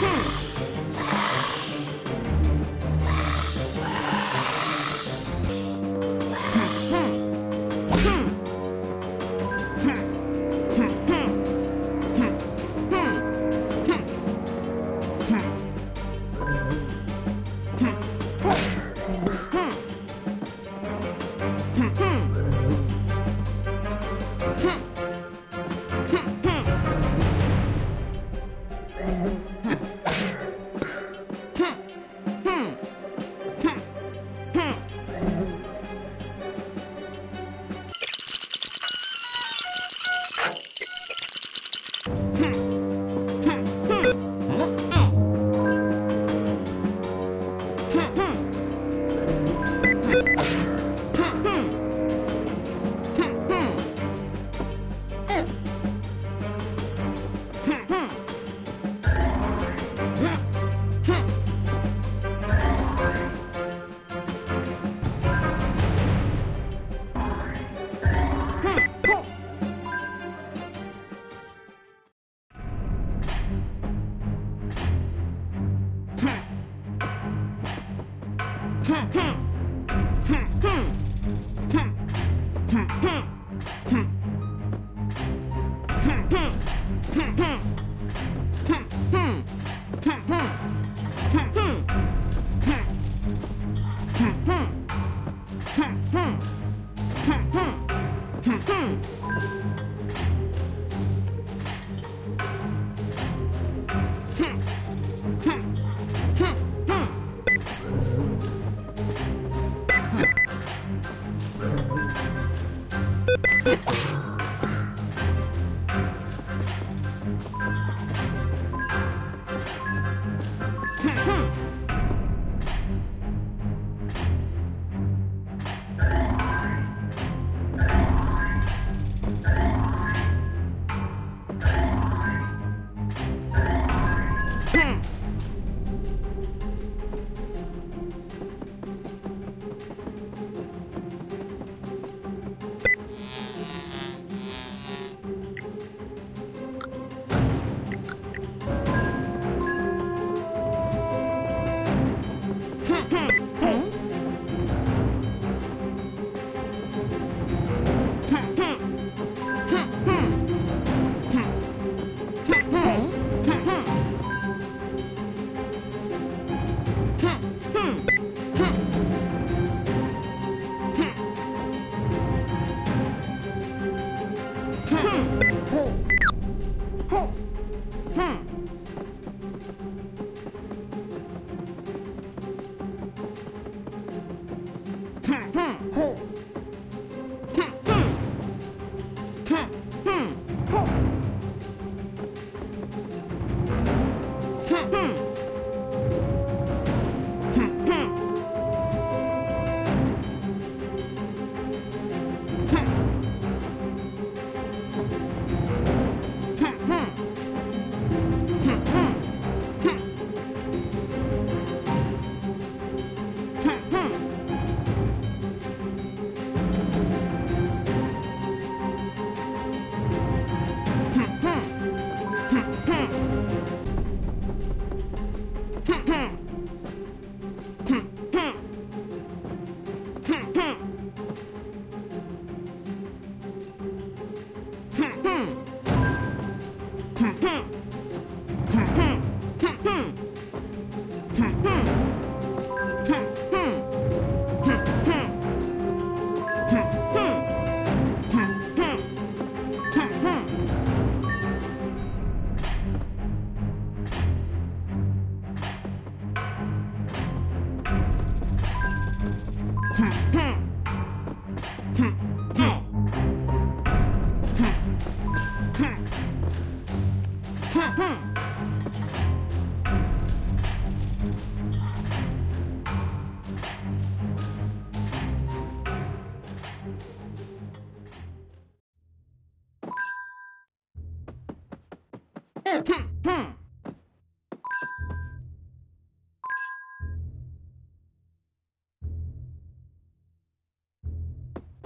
Hmm. Hmm. 哼 Hmm.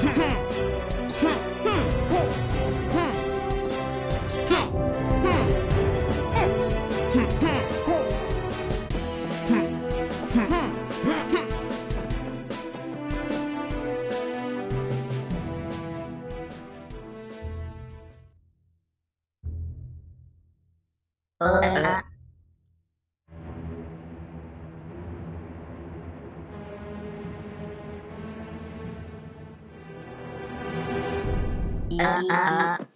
Hmm. 啊啊